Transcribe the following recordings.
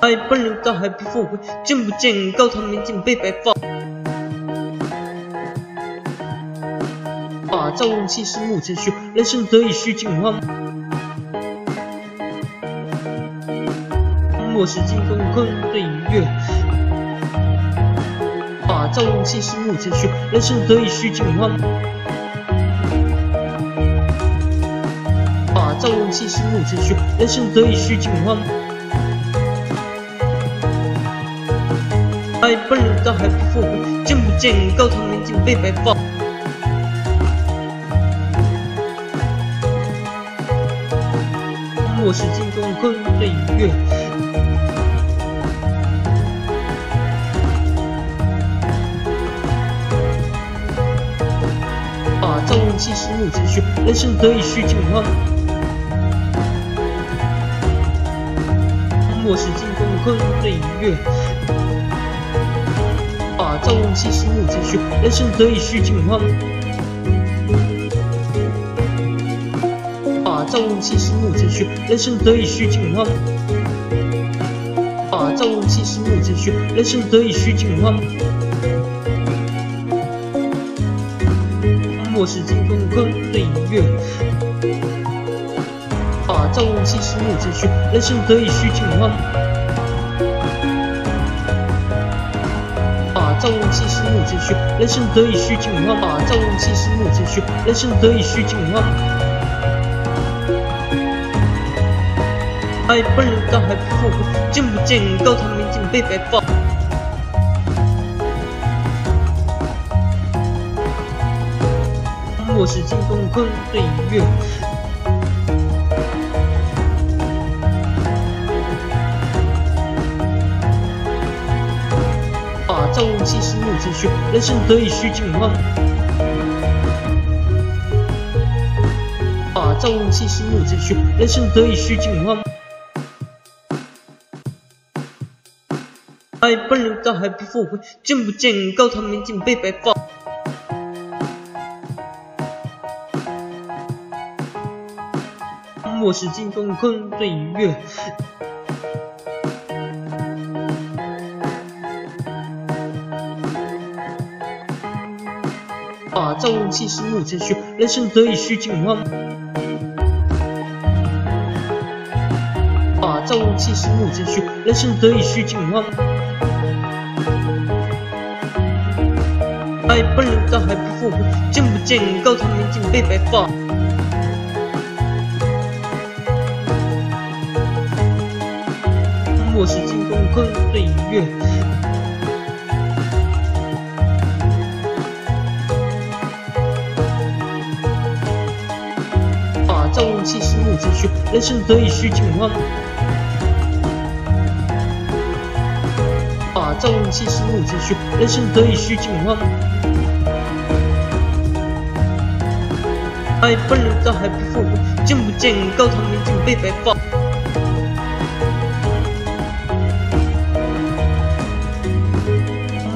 哎，本人大海不复回，见不见高堂明镜被白发？啊，朝闻气势暮成雪，人生得意须尽欢。莫使金风困对月。啊，朝闻气势暮成雪，人生得意须尽欢。啊，朝闻气势暮成雪，人生得意须尽欢。哎，本人大海不复回，见不见高堂明镜被白发？莫使金风困对月。把，朝闻气势暮成雪，人生得意须尽欢。莫使金风困对月。啊，朝闻气势暮成雪，人生得意须尽欢。啊，朝闻气势暮成雪，人生得意须尽欢。啊，朝闻气势暮成雪，人生得意须尽欢。莫使金风困对月。啊，朝闻气势暮成雪，人生得意须尽欢。气势暮成雪，人生得意须尽欢。啊，朝闻气势暮成雪，人生得意须尽欢。哎，本人大海不复回，见不见高堂明镜被白发？莫使金风困对月。啊，朝闻气势暮成雪，人生得意须尽欢。啊，朝闻气势暮成雪，人生得意须尽欢。哎，本人大海不复回，见不见高堂明镜被白发？莫使金风困对月。啊，朝闻气势暮成雪，人生得意须尽欢。啊，朝闻气势暮成雪，人生得意须尽欢。哎，本人大海不复回，见不见高堂明镜被白发？莫使金风困对月。啊，朝闻气势暮成雪，人生得意须尽欢。啊，朝闻气势暮成雪，人生得意须尽欢。哎，本人大海不复回，见不见高堂明镜被白发？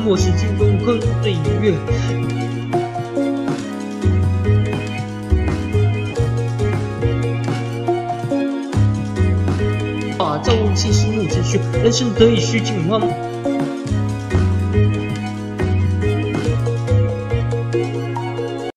莫使金风困对月。啊，朝闻气势暮成雪，人生得意须尽欢。